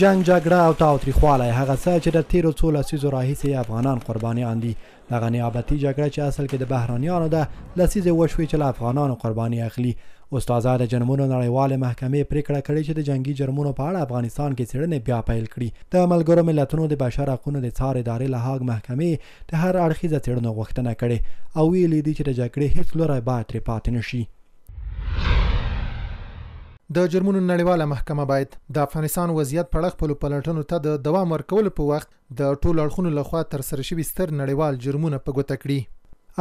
جنګ جګړه او تاوتریخوالی هغه څه چې د تیرو څو لسیزو راهیسې افغانان قربانیان دي دغه نیابتي جګړه چې اصل کې د بهرانیانو ده لسیزې وشوې چې له افغانانو قرباني اخلي اوس تازه د جرمونو نړیوالې محکمې پریکړه کړې چې د جنگي جرمونو په اړه افغانستان کې څېړنې بیا پیل کړي د ملګرو ملتونو د بشر حقونو د څار ادارې له هاګ محکمې د هر اړخیزه څېړنو غوښتنه کړې او ویلي دي چې د جګړې هیڅ لوری باید ترې پاتې نشي د جرمونو نړیواله محکمه باید د افغانستان وضعیت په اړه خپلو پلټنو ته د دوام ورکولو په وخت د ټولو اړخونو لخوا ترسره شوي ستر نړیوال جرمونه په ګوته کړي.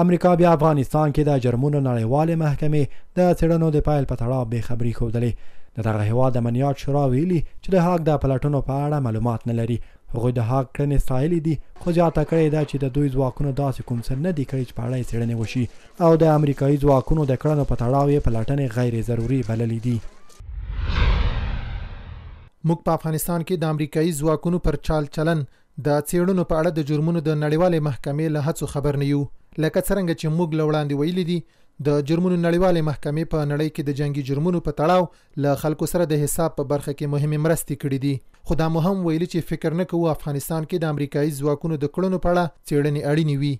امریکا بیا افغانستان کې د جرمونو نړیوالې محکمې د څېړنو د پیل په تړاو بې خبري ښودلې. د دغه هېواد امنیات شورا ویلي چې د هاګ د پلټنو په اړه معلومات نه لري. هغوی د هاګ کړنې ستایلې دي، خو زیاته کړې ده چې د دوی ځواکونو داسې کوم څه نه دي کړي چې په اړه یې څېړنې وشي. او د امریکايي ځواکونو د کړنو په تړاو یې پلټنې غیر ضروري بللې دي. موږ په افغانستان کې د امریکايي ځواکونو پر چال چلن د څېړنو په اړه د جرمونو د نړیوالې محکمې له هڅو خبر نه یو. لکه څرنګه چې موږ له وړاندې ویلي دي، د جرمونو نړیوالې محکمې په نړۍ کې د جنګي جرمونو په تړاو له خلکو سره د حساب په برخه کې مهمې مرستې کړې دي، خو دا مو هم ویلي چې فکر نه کوو افغانستان کې د امریکايي ځواکونو د کړنو په اړه څېړنې اړینې وي.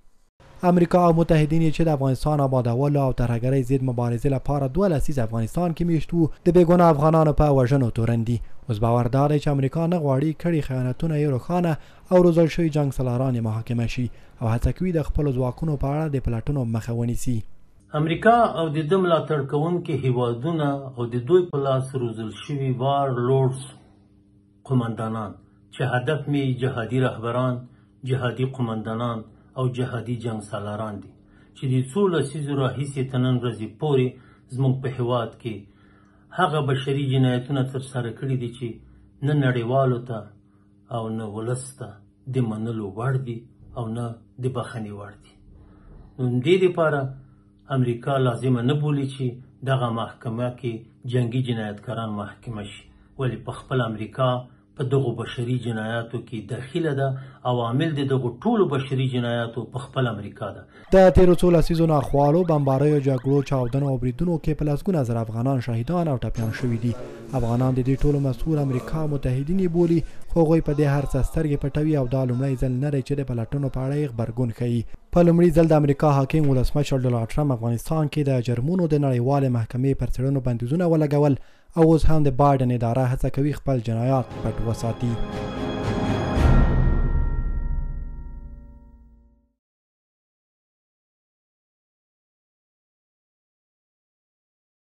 امریکا او متحدین یې چې د افغانستان آبادولو او ترهګرۍ ضد مبارزې لپاره دوه لسیز افغانستان کې میشت وو، د بې ګناه افغانانو په وژنو تورن دي. اوس باور دا دی چې امریکا نه غواړي کړي خیانتونه یې روښانه او روزل شوي جنګ سلاران یې محاکمه شي او هڅه کوي د خپلو ځواکونو په اړه د پلټنو مخه ونیسي. امریکا او د ده ملاتړ کوونکي هېوادونه او د دوی په لاس روزل شوي وار لورډز، قوماندانان چې هدف مې جهادي رهبران، جهادي قوماندانان او جهادي جنګ سالاران دي چې د څو لسیزو راهیسې تر نن ورځې پورې زموږ په هیواد کې هغه بشري جنایتونه ترسره کړي دي چې نه نړیوالو ته او نه ولس ته د منلو وړ دي او نه د بخښنې وړ دي نو دې لپاره امریکا لازمه نه بولي چې دغه محکمه کې جنگي جنایتکاران محکمه شي ولی په خپل امریکا په دغو بشري جنایاتو کې دخیله ده او عامل د دغو ټولو بشري جنایاتو په خپل امریکا ده د تیرو څو لسیزو ناخوالو، بمباریو، جګړو، چاودنو او بریدونو کې په لسګونه زره افغانان شهیدان او ټپیان شوي دي افغانان د دې ټولو مسؤل امریکا او متحدین یې بولي، خو هغوی په دې هر څه سترګې پټوي او دا لومړی ځل نه دی چې د پلټنو په اړه یې غبرګون ښيي. په لومړي ځل د امریکا حاکم ولسمشر ډونالډ ټرمپ افغانستان کې د جرمونو د نړیوالې محکمې پر څېړنو بندیزونه ولګول او اوس هم د بایډن اداره هڅه کوي خپل جنایات پټ وساتي.